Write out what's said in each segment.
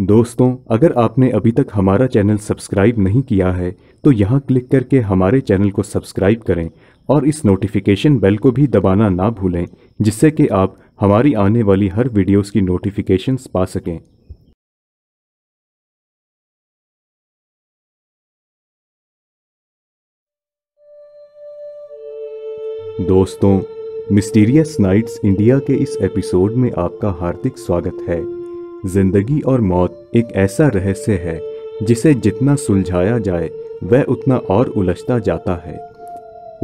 दोस्तों, अगर आपने अभी तक हमारा चैनल सब्सक्राइब नहीं किया है तो यहाँ क्लिक करके हमारे चैनल को सब्सक्राइब करें और इस नोटिफिकेशन बेल को भी दबाना ना भूलें, जिससे कि आप हमारी आने वाली हर वीडियोस की नोटिफिकेशंस पा सकें। दोस्तों, मिस्टीरियस नाइट्स इंडिया के इस एपिसोड में आपका हार्दिक स्वागत है। ज़िंदगी और मौत एक ऐसा रहस्य है, जिसे जितना सुलझाया जाए, वह उतना और उलझता जाता है।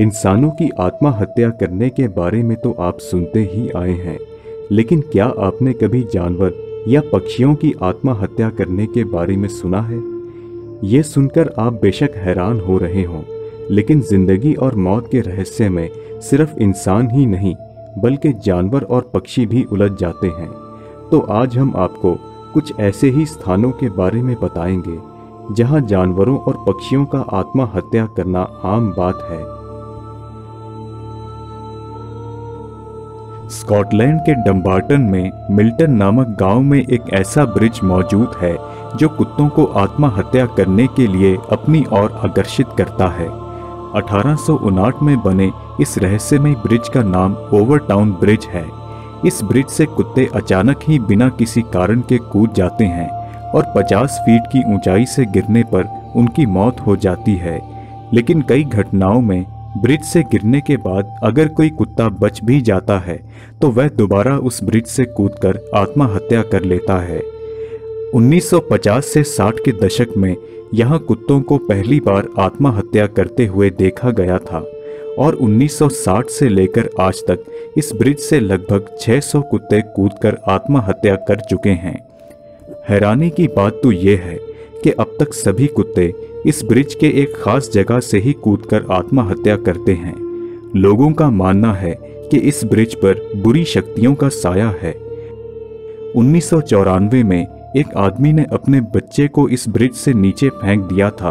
इंसानों की आत्महत्या करने के बारे में तो आप सुनते ही आए हैं, लेकिन क्या आपने कभी जानवर या पक्षियों की आत्महत्या करने के बारे में सुना है? ये सुनकर आप बेशक हैरान हो रहे हों, लेकिन ज़िंदगी और मौत के रहस्य में सिर्फ़ इंसान ही नहीं, बल्कि जानवर और पक्षी भी उलझ जाते हैं। तो आज हम आपको कुछ ऐसे ही स्थानों के बारे में बताएँगे, जहाँ जानवरों और पक्षियों का आत्महत्या करना आम बात है। स्कॉटलैंड के डम्बार्टन में मिल्टन नामक गाँव में एक ऐसा ब्रिज मौजूद है, जो कुत्तों को आत्महत्या करने के लिए अपनी ओर आकर्षित करता है। अठारह में बने इस रहस्यमय ब्रिज का नाम ओवर टाउन ब्रिज है। इस ब्रिज से कुत्ते अचानक ही बिना किसी कारण के कूद जाते हैं और 50 फीट की ऊंचाई से गिरने पर उनकी मौत हो जाती है। लेकिन कई घटनाओं में ब्रिज से गिरने के बाद अगर कोई कुत्ता बच भी जाता है तो वह दोबारा उस ब्रिज से कूदकर आत्महत्या कर लेता है। 1950 से 60 के दशक में यहाँ कुत्तों को पहली बार आत्महत्या करते हुए देखा गया था। और 1960 से लेकर आज तक इस ब्रिज से लगभग 600 कुत्ते कूदकर आत्महत्या कर चुके हैं। हैरानी की बात तो यह है कि अब तक सभी कुत्ते इस ब्रिज के एक खास जगह से ही कूदकर आत्महत्या करते हैं। लोगों का मानना है कि इस ब्रिज पर बुरी शक्तियों का साया है। उन्नीस सौ चौरानवे में एक आदमी ने अपने बच्चे को इस ब्रिज से नीचे फेंक दिया था,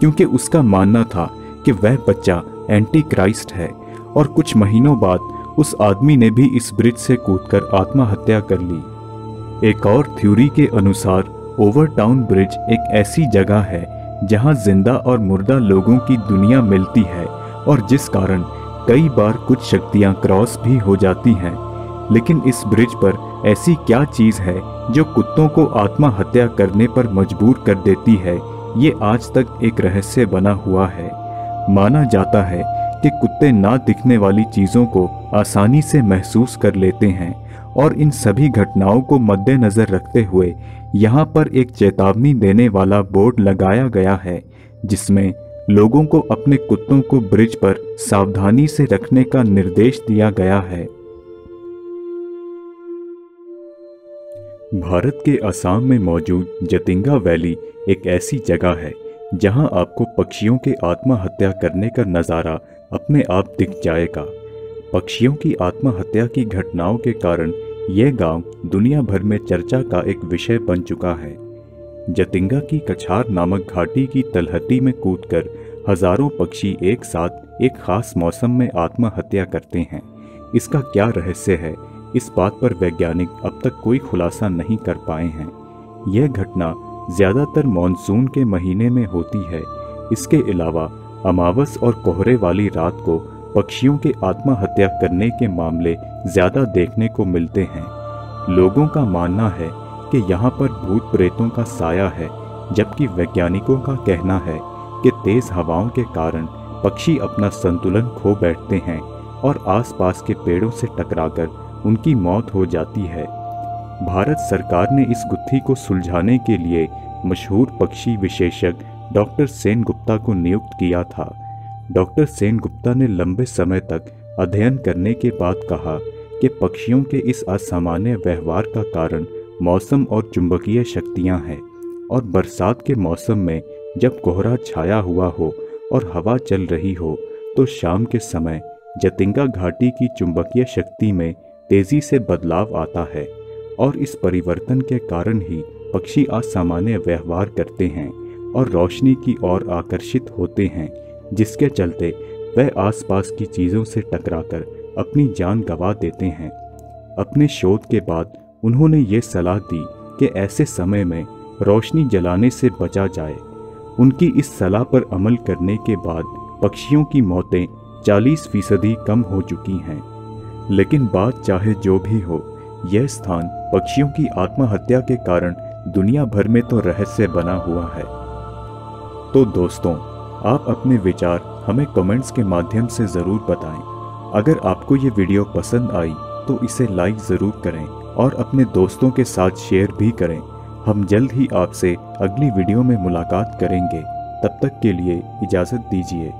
क्योंकि उसका मानना था कि वह बच्चा एंटी क्राइस्ट है। और कुछ महीनों बाद उस आदमी ने भी इस ब्रिज से कूदकर आत्महत्या कर ली। एक और थ्योरी के अनुसार ओवर टाउन ब्रिज एक ऐसी जगह है, जहाँ ज़िंदा और मुर्दा लोगों की दुनिया मिलती है और जिस कारण कई बार कुछ शक्तियाँ क्रॉस भी हो जाती हैं। लेकिन इस ब्रिज पर ऐसी क्या चीज़ है, जो कुत्तों को आत्महत्या करने पर मजबूर कर देती है, ये आज तक एक रहस्य बना हुआ है। माना जाता है कि कुत्ते ना दिखने वाली चीज़ों को आसानी से महसूस कर लेते हैं और इन सभी घटनाओं को मद्देनजर रखते हुए यहाँ पर एक चेतावनी देने वाला बोर्ड लगाया गया है, जिसमें लोगों को अपने कुत्तों को ब्रिज पर सावधानी से रखने का निर्देश दिया गया है। भारत के असम में मौजूद जतिंगा वैली एक ऐसी जगह है जहाँ आपको पक्षियों के आत्महत्या करने का नज़ारा अपने आप दिख जाएगा। पक्षियों की आत्महत्या की घटनाओं के कारण यह गाँव दुनिया भर में चर्चा का एक विषय बन चुका है। जतिंगा की कछार नामक घाटी की तलहटी में कूदकर हज़ारों पक्षी एक साथ एक खास मौसम में आत्महत्या करते हैं। इसका क्या रहस्य है? इस बात पर वैज्ञानिक अब तक कोई खुलासा नहीं कर पाए हैं। यह घटना ज़्यादातर मानसून के महीने में होती है। इसके अलावा अमावस और कोहरे वाली रात को पक्षियों के आत्महत्या करने के मामले ज़्यादा देखने को मिलते हैं। लोगों का मानना है कि यहाँ पर भूत प्रेतों का साया है, जबकि वैज्ञानिकों का कहना है कि तेज हवाओं के कारण पक्षी अपना संतुलन खो बैठते हैं और आसपास के पेड़ों से टकराकर उनकी मौत हो जाती है। भारत सरकार ने इस गुत्थी को सुलझाने के लिए मशहूर पक्षी विशेषज्ञ डॉक्टर सेन गुप्ता को नियुक्त किया था। डॉक्टर सेन गुप्ता ने लंबे समय तक अध्ययन करने के बाद कहा कि पक्षियों के इस असामान्य व्यवहार का कारण मौसम और चुंबकीय शक्तियाँ हैं और बरसात के मौसम में जब कोहरा छाया हुआ हो और हवा चल रही हो तो शाम के समय जतिंगा घाटी की चुंबकीय शक्ति में तेज़ी से बदलाव आता है। और इस परिवर्तन के कारण ही पक्षी असामान्य व्यवहार करते हैं और रोशनी की ओर आकर्षित होते हैं, जिसके चलते वह आसपास की चीज़ों से टकराकर अपनी जान गंवा देते हैं। अपने शोध के बाद उन्होंने ये सलाह दी कि ऐसे समय में रोशनी जलाने से बचा जाए। उनकी इस सलाह पर अमल करने के बाद पक्षियों की मौतें 40 फ़ीसदी कम हो चुकी हैं। लेकिन बात चाहे जो भी हो, यह स्थान पक्षियों की आत्महत्या के कारण दुनिया भर में तो रहस्य बना हुआ है। तो दोस्तों, आप अपने विचार हमें कमेंट्स के माध्यम से ज़रूर बताएँ। अगर आपको ये वीडियो पसंद आई तो इसे लाइक ज़रूर करें और अपने दोस्तों के साथ शेयर भी करें। हम जल्द ही आपसे अगली वीडियो में मुलाकात करेंगे। तब तक के लिए इजाज़त दीजिए।